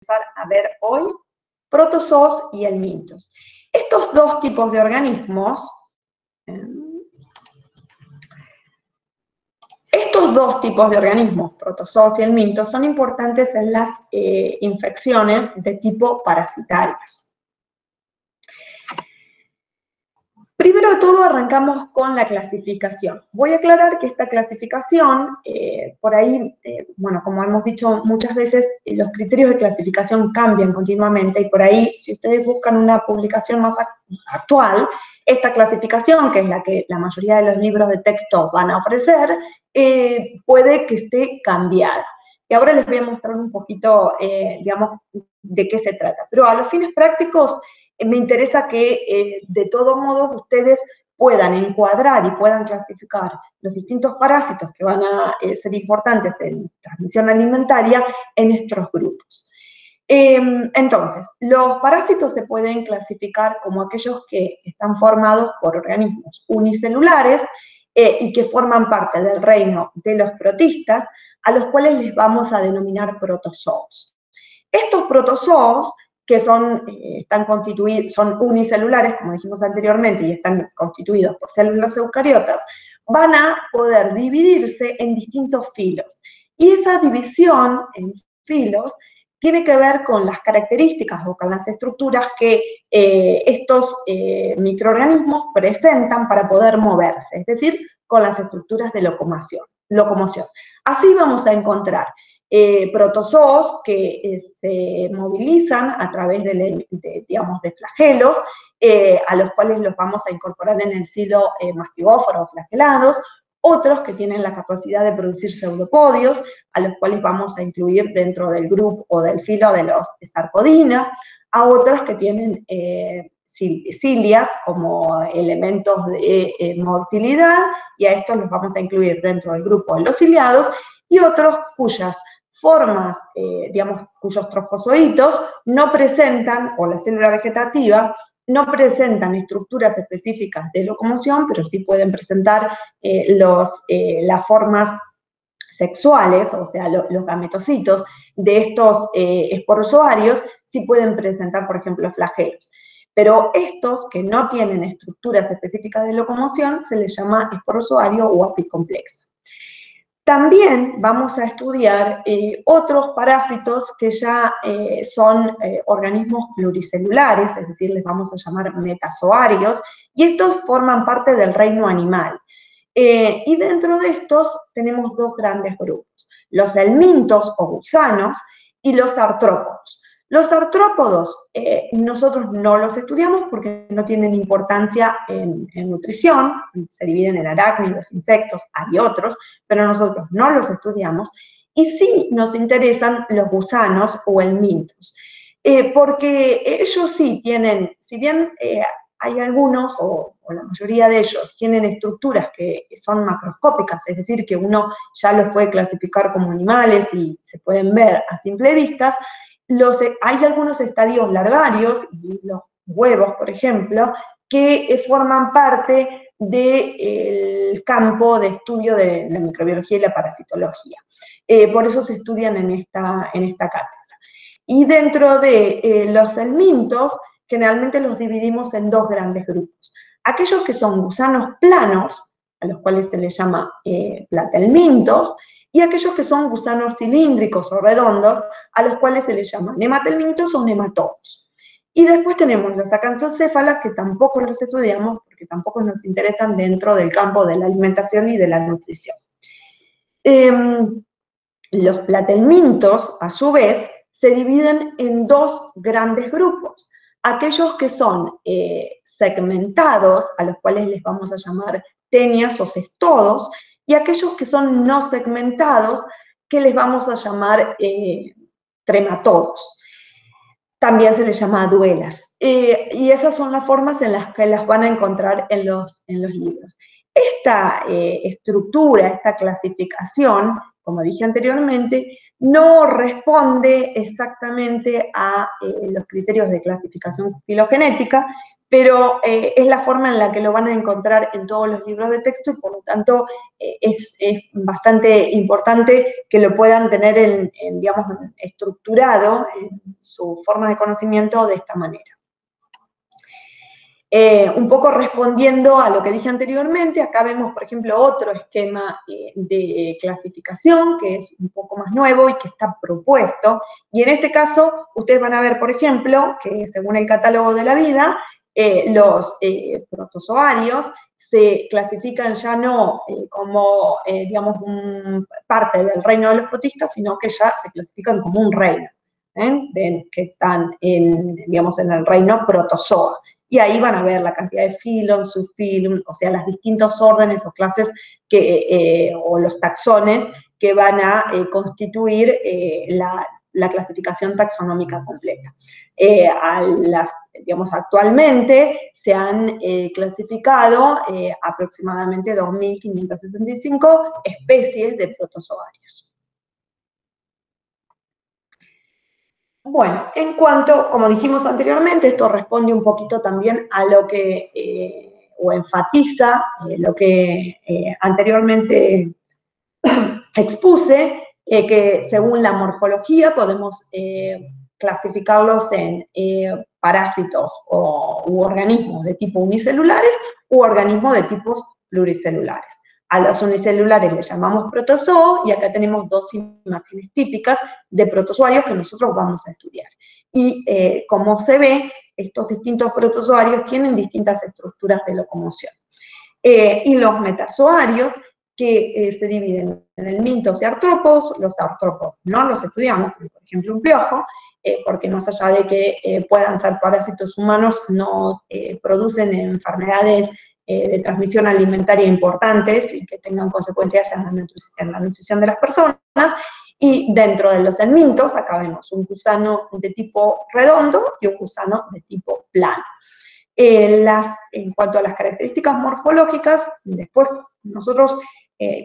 empezar a ver hoy, protozoos y helmintos. Estos dos tipos de organismos, em, estos dos tipos de organismos, protozoos y helmintos, son importantes en las eh, infecciones de tipo parasitarias. Primero de todo arrancamos con la clasificación. Voy a aclarar que esta clasificación, eh, por ahí, eh, bueno, como hemos dicho muchas veces, eh, los criterios de clasificación cambian continuamente y por ahí, si ustedes buscan una publicación más actual, esta clasificación, que es la que la mayoría de los libros de texto van a ofrecer, puede que esté cambiada. Y ahora les voy a mostrar un poquito, digamos, de qué se trata. Pero a los fines prácticos, me interesa que eh, de todo modo ustedes puedan encuadrar y puedan clasificar los distintos parásitos que van a eh, ser importantes en transmisión alimentaria en estos grupos. Em, entonces, los parásitos se pueden clasificar como aquellos que están formados por organismos unicelulares eh, y que forman parte del reino de los protistas, a los cuales les vamos a denominar protozoos. Estos protozoos que son, eh, están constituidos, son unicelulares, como dijimos anteriormente, y están constituidos por células eucariotas, van a poder dividirse en distintos filos. Y esa división en filos tiene que ver con las características o con las estructuras que eh, estos eh, microorganismos presentan para poder moverse, es decir, con las estructuras de locomoción. locomoción. Así vamos a encontrar eh, protozoos que eh, se movilizan a través de, digamos, de flagelos, eh, a los cuales los vamos a incorporar en el silo mastigóforo o flagelados, otros que tienen la capacidad de producir pseudopodios, a los cuales vamos a incluir dentro del grupo o del filo de los sarcodina, a otros que tienen cilias como elementos de motilidad, y a estos los vamos a incluir dentro del grupo de los ciliados, y otros cuyas formas, eh, digamos, cuyos trofozoitos no presentan, o la célula vegetativa, no presentan estructuras específicas de locomoción, pero sí pueden presentar eh, los, eh, las formas sexuales, o sea, los gametocitos de estos esporozoarios, sí pueden presentar, por ejemplo, flagelos. Pero estos que no tienen estructuras específicas de locomoción se les llama esporozoario o apicomplexa. También vamos a estudiar eh, otros parásitos que ya eh, son eh, organismos pluricelulares, es decir, les vamos a llamar metazoarios, y estos forman parte del reino animal. y dentro de estos tenemos dos grandes grupos, los helmintos o gusanos y los artrópodos. Los artrópodos eh, nosotros no los estudiamos porque no tienen importancia en, nutrición, se dividen en arácnidos, insectos, hay otros, pero nosotros no los estudiamos. Y sí nos interesan los gusanos o helmintos, eh, porque ellos sí tienen, si bien eh, hay algunos, o, la mayoría de ellos, tienen estructuras que son macroscópicas, es decir, que uno ya los puede clasificar como animales y se pueden ver a simple vista, hay algunos estadios larvarios, los huevos, por ejemplo, que eh, forman parte del campo de estudio de la microbiología y la parasitología. Eh, por eso se estudian en esta, en esta cátedra. Y dentro de eh, los helmintos, generalmente los dividimos en dos grandes grupos. Aquellos que son gusanos planos, a los cuales se les llama platelmintos, y aquellos que son gusanos cilíndricos o redondos, a los cuales se les llama nematelmintos o nematodos. Y después tenemos los acanthocéfalas, que tampoco los estudiamos porque tampoco nos interesan dentro del campo de la alimentación y de la nutrición. Em, los platelmintos, a su vez, se dividen en dos grandes grupos. Aquellos que son eh, segmentados, a los cuales les vamos a llamar tenias o cestodos, y aquellos que son no segmentados, que les vamos a llamar eh, trematodos. También se les llama duelas. Eh, y esas son las formas en las que las van a encontrar en los, en los libros. Esta eh, estructura, esta clasificación, como dije anteriormente, no responde exactamente a los criterios de clasificación filogenética, pero eh, es la forma en la que lo van a encontrar en todos los libros de texto y por lo tanto eh, es, bastante importante que lo puedan tener en, digamos, estructurado en su forma de conocimiento de esta manera. Eh, un poco respondiendo a lo que dije anteriormente, acá vemos, por ejemplo, otro esquema de clasificación que es un poco más nuevo y que está propuesto. Y en este caso, ustedes van a ver, por ejemplo, que según el catálogo de la vida, eh, los eh, protozoarios se clasifican ya no eh, como, digamos, parte del reino de los protistas, sino que ya se clasifican como un reino, que están en, digamos, en el reino protozoa. Y ahí van a ver la cantidad de filos, subfilum, o sea, las distintos órdenes o clases o los taxones que van a constituir la, la clasificación taxonómica completa. Eh, a las, digamos, actualmente se han eh, clasificado eh, aproximadamente 2.565 especies de protozoarios. Bueno, en cuanto, como dijimos anteriormente, esto responde un poquito también a lo que, o enfatiza lo que anteriormente expuse, que según la morfología podemos clasificarlos en eh, parásitos o, u organismos de tipo unicelulares u organismos de tipos pluricelulares. A los unicelulares les llamamos protozoos y acá tenemos dos imágenes típicas de protozoarios que nosotros vamos a estudiar. Y eh, como se ve, estos distintos protozoarios tienen distintas estructuras de locomoción. Eh, y los metazoarios que se dividen en el mintos y artrópodos, los artrópodos no los estudiamos, por ejemplo un piojo, eh, porque más allá de que eh, puedan ser parásitos humanos, no eh, producen enfermedades de transmisión alimentaria importantes y que tengan consecuencias en la, nutrición de las personas. Y dentro de los helmintos, acá vemos un gusano de tipo redondo y un gusano de tipo plano. las, en cuanto a las características morfológicas, después nosotros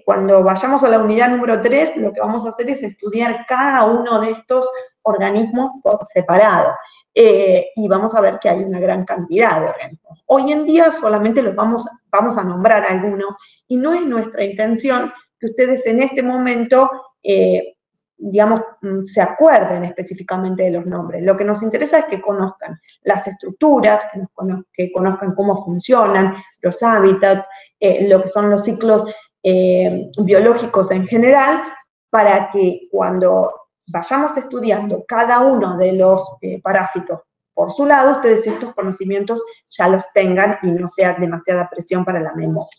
cuando vayamos a la unidad número 3, lo que vamos a hacer es estudiar cada uno de estos organismos por separado. Eh, y vamos a ver que hay una gran cantidad de organismos. Hoy en día solamente los vamos, vamos a nombrar algunos y no es nuestra intención que ustedes en este momento, eh, digamos, mm, se acuerden específicamente de los nombres. Lo que nos interesa es que conozcan las estructuras, que, conozcan cómo funcionan, los hábitats, eh, lo que son los ciclos biológicos en general, para que cuando vayamos estudiando cada uno de los eh, parásitos por su lado, ustedes estos conocimientos ya los tengan y no sea demasiada presión para la memoria.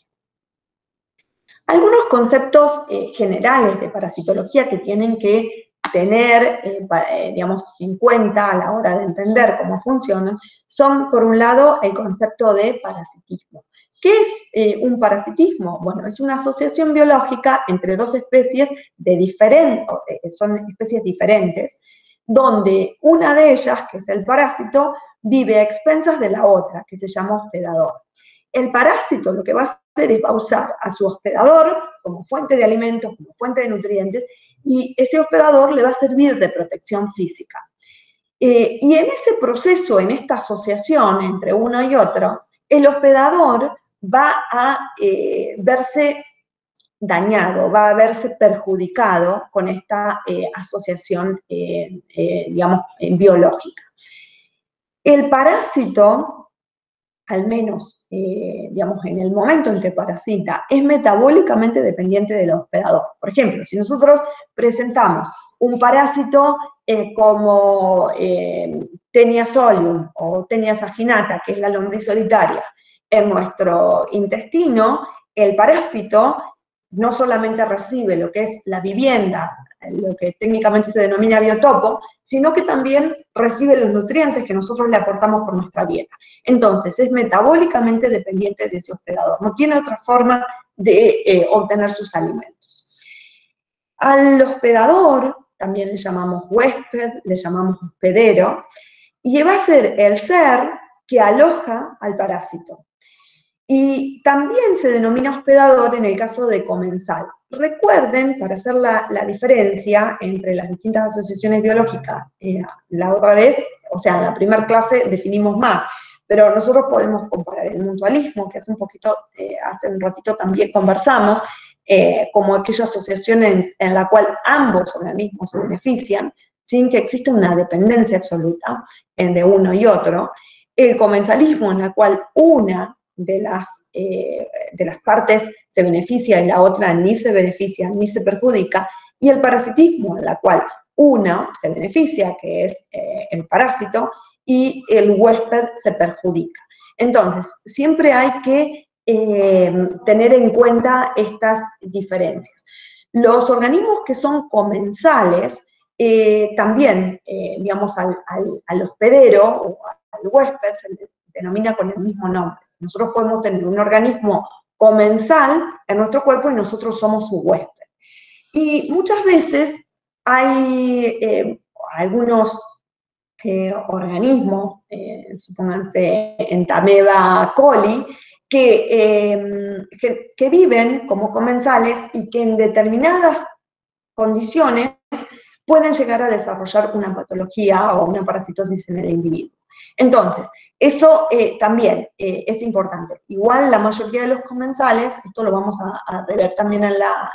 Algunos conceptos eh, generales de parasitología que tienen que tener, eh, digamos, en cuenta a la hora de entender cómo funcionan son, por un lado, el concepto de parasitismo. ¿Qué es eh, un parasitismo? Bueno, es una asociación biológica entre dos especies de diferentes, eh, son especies diferentes, donde una de ellas, que es el parásito, vive a expensas de la otra, que se llama hospedador. El parásito lo que va a hacer es va a usar a su hospedador como fuente de alimentos, como fuente de nutrientes, y ese hospedador le va a servir de protección física. Eh, y en ese proceso, en esta asociación entre uno y otro, el hospedador va a eh, verse dañado, va a verse perjudicado con esta eh, asociación, eh, digamos, biológica. El parásito, al menos, digamos, en el momento en que parasita, es metabólicamente dependiente del hospedador. Por ejemplo, si nosotros presentamos un parásito como Tenia solium o Tenia saginata, que es la lombriz solitaria, en nuestro intestino, el parásito no solamente recibe lo que es la vivienda, lo que técnicamente se denomina biotopo, sino que también recibe los nutrientes que nosotros le aportamos por nuestra dieta. Entonces, es metabólicamente dependiente de ese hospedador, no tiene otra forma de eh, obtener sus alimentos. Al hospedador también le llamamos huésped, le llamamos hospedero, y va a ser el ser que aloja al parásito. Y también se denomina hospedador en el caso de comensal. Recuerden, para hacer la, diferencia entre las distintas asociaciones biológicas, eh, la otra vez, o sea, en la primera clase definimos más, pero nosotros podemos comparar el mutualismo, que hace un poquito, eh, hace un ratito también conversamos, eh, como aquella asociación en, la cual ambos organismos se benefician, sin que exista una dependencia absoluta de uno y otro. El comensalismo, en la cual una de las, eh, de las partes se beneficia y la otra ni se beneficia ni se perjudica, y el parasitismo, en la cual una se beneficia, que es el parásito, y el huésped se perjudica. Entonces, siempre hay que eh, tener en cuenta estas diferencias. Los organismos que son comensales, eh, también, eh, digamos, al, al, hospedero o al huésped se denomina con el mismo nombre. Nosotros podemos tener un organismo comensal en nuestro cuerpo y nosotros somos su huésped. Y muchas veces hay algunos eh, organismos, eh, supónganse Entameba coli, em, que, que, viven como comensales y que en determinadas condiciones pueden llegar a desarrollar una patología o una parasitosis en el individuo. Entonces, eso eh, también es importante. Igual la mayoría de los comensales, esto lo vamos a, a ver también en la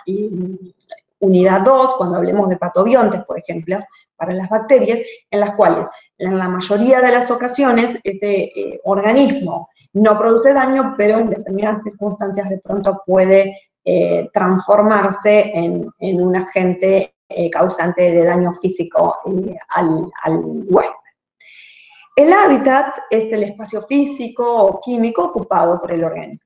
unidad 2, cuando hablemos de patobiontes, por ejemplo, para las bacterias, en las cuales en la mayoría de las ocasiones ese eh, organismo no produce daño, pero en determinadas circunstancias de pronto puede eh, transformarse en, un agente eh, causante de daño físico al, al huésped. El hábitat es el espacio físico o químico ocupado por el organismo.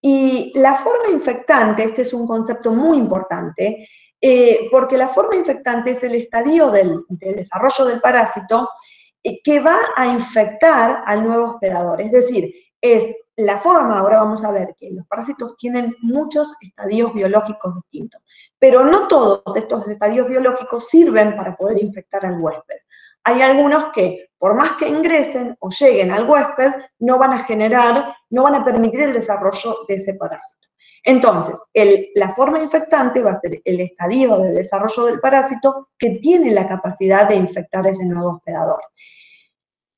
Y la forma infectante, este es un concepto muy importante, eh, porque la forma infectante es el estadio del, desarrollo del parásito eh, que va a infectar al nuevo hospedador. Es decir, es la forma, ahora vamos a ver que los parásitos tienen muchos estadios biológicos distintos, pero no todos estos estadios biológicos sirven para poder infectar al huésped. Hay algunos que, por más que ingresen o lleguen al huésped, no van a generar, no van a permitir el desarrollo de ese parásito. Entonces, la forma infectante va a ser el estadio de desarrollo del parásito que tiene la capacidad de infectar ese nuevo hospedador.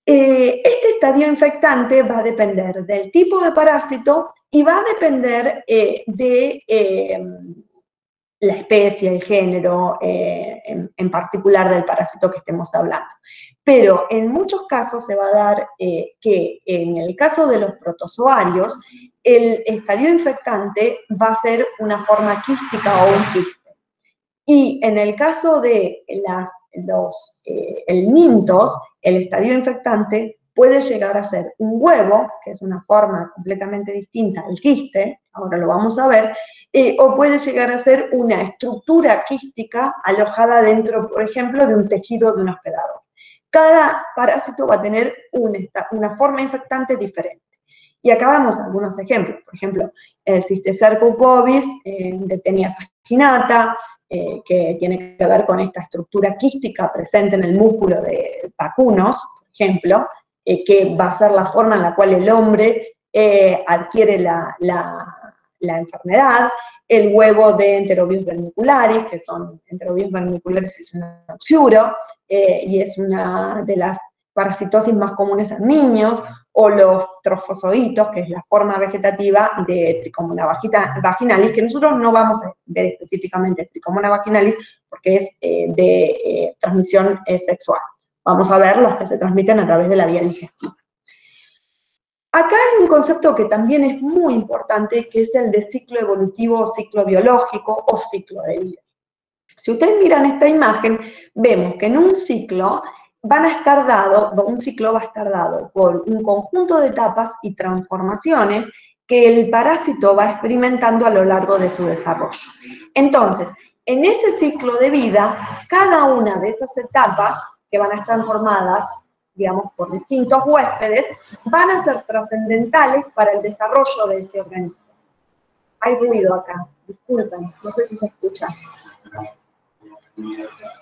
Eh, este estadio infectante va a depender del tipo de parásito y va a depender eh, de eh, la especie, el género, en, en, particular del parásito que estemos hablando. Pero en muchos casos se va a dar que en el caso de los protozoarios, el estadio infectante va a ser una forma quística o un quiste. Y en el caso de los eh, el el estadio infectante puede llegar a ser un huevo, que es una forma completamente distinta al quiste, ahora lo vamos a ver, eh, o puede llegar a ser una estructura quística alojada dentro, por ejemplo, de un tejido de un hospedador. Cada parásito va a tener una, forma infectante diferente. Y acá damos algunos ejemplos. Por ejemplo, el cisticerco pubis eh, de eh, que tiene que ver con esta estructura quística presente en el músculo de vacunos, por ejemplo, eh, que va a ser la forma en la cual el hombre adquiere la, enfermedad, el huevo de enterobius vermicularis, que son enterobius vermicularis es un oxiuro, y es una de las parasitosis más comunes en niños, o los trofozoitos, que es la forma vegetativa de Tricomona vaginalis, que nosotros no vamos a ver específicamente Tricomona vaginalis porque es eh, de eh, transmisión eh, sexual. Vamos a ver los que se transmiten a través de la vía digestiva. Acá hay un concepto que también es muy importante, que es el de ciclo evolutivo, ciclo biológico o ciclo de vida. Si ustedes miran esta imagen, vemos que en un ciclo van a estar dado, un ciclo va a estar dado por un conjunto de etapas y transformaciones que el parásito va experimentando a lo largo de su desarrollo. Entonces, en ese ciclo de vida, cada una de esas etapas que van a estar formadas, digamos, por distintos huéspedes, van a ser trascendentales para el desarrollo de ese organismo. Hay ruido acá, disculpen, no sé si se escucha.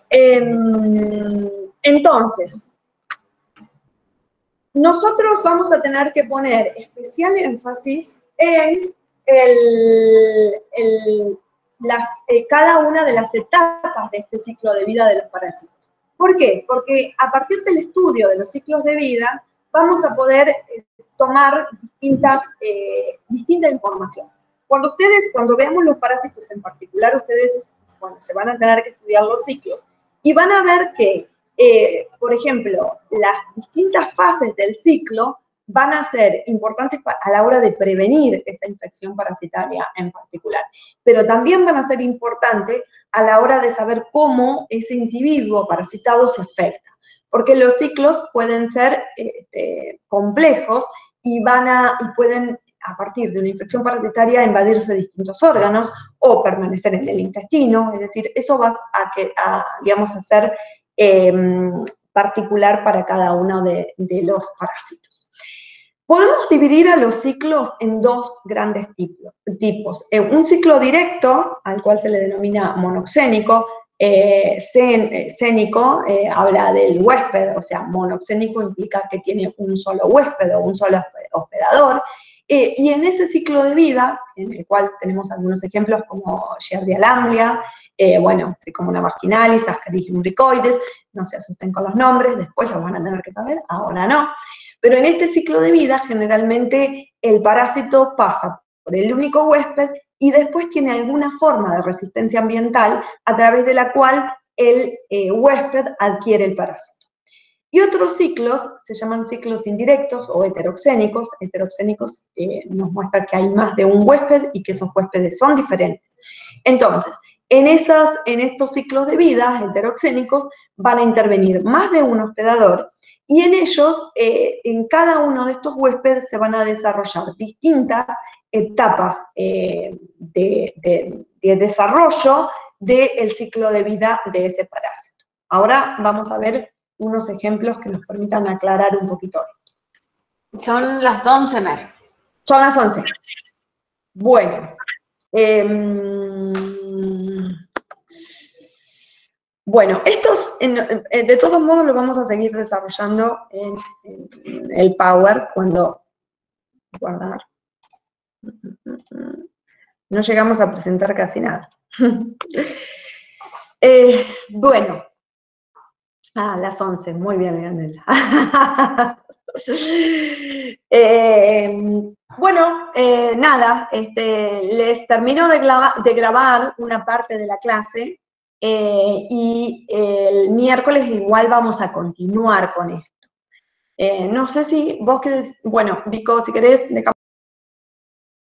Em, entonces, nosotros vamos a tener que poner especial énfasis en las, eh, cada una de las etapas de este ciclo de vida de los parásitos. ¿Por qué? Porque a partir del estudio de los ciclos de vida, vamos a poder eh, tomar distintas, eh, distinta información. Cuando ustedes, cuando veamos los parásitos en particular, ustedes bueno, se van a tener que estudiar los ciclos y van a ver que, eh, por ejemplo, las distintas fases del ciclo van a ser importantes a la hora de prevenir esa infección parasitaria en particular, pero también van a ser importantes a la hora de saber cómo ese individuo parasitado se afecta, porque los ciclos pueden ser este, complejos y, van a, y pueden a partir de una infección parasitaria invadirse distintos órganos o permanecer en el intestino, es decir, eso va a, que, digamos, a ser em, particular para cada uno de, los parásitos. Podemos dividir a los ciclos en dos grandes tipos. Eh, un ciclo directo, al cual se le denomina monoxénico, eh, cénico eh, habla del huésped, o sea, monoxénico implica que tiene un solo huésped o un solo hospedador, eh, y en ese ciclo de vida, en el cual tenemos algunos ejemplos como Yerdia lamblia, eh, bueno, Tricomona marginalis, Ascaris lumbricoides, no se asusten con los nombres, después los van a tener que saber, ahora no. Pero en este ciclo de vida, generalmente el parásito pasa por el único huésped y después tiene alguna forma de resistencia ambiental a través de la cual el eh, huésped adquiere el parásito. Y otros ciclos se llaman ciclos indirectos o heteroxénicos. Heteroxénicos eh, nos muestra que hay más de un huésped y que esos huéspedes son diferentes. Entonces, en, esas, en estos ciclos de vida heteroxénicos van a intervenir más de un hospedador y en ellos, eh, en cada uno de estos huéspedes se van a desarrollar distintas etapas eh, de, de, desarrollo del ciclo de vida de ese parásito. Ahora vamos a ver unos ejemplos que nos permitan aclarar un poquito esto. Son las 11, Mer. Son las 11. Bueno. Em, bueno, estos, de todos modos, lo vamos a seguir desarrollando en, el Power cuando... Guardar. No llegamos a presentar casi nada. Eh, bueno, Ah, las 11, muy bien, Leonela. Eh, bueno, eh, nada, este, les termino de, grabar una parte de la clase eh, y el miércoles igual vamos a continuar con esto. no sé si vos querés, bueno, Vico, si querés,